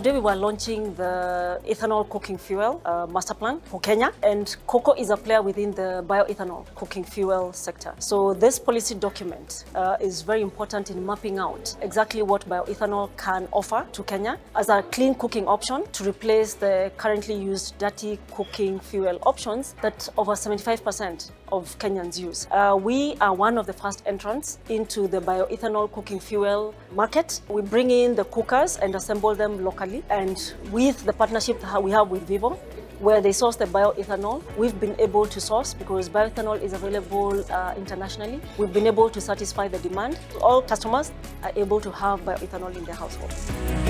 Today we were launching the ethanol cooking fuel uh, master plan for Kenya and KoKo is a player within the bioethanol cooking fuel sector. So this policy document uh, is very important in mapping out exactly what bioethanol can offer to Kenya as a clean cooking option to replace the currently used dirty cooking fuel options that over 75% of Kenyans use. Uh, we are one of the first entrants into the bioethanol cooking fuel market. We bring in the cookers and assemble them locally. And with the partnership that we have with Vivo, where they source the bioethanol, we've been able to source because bioethanol is available uh, internationally. We've been able to satisfy the demand. All customers are able to have bioethanol in their households.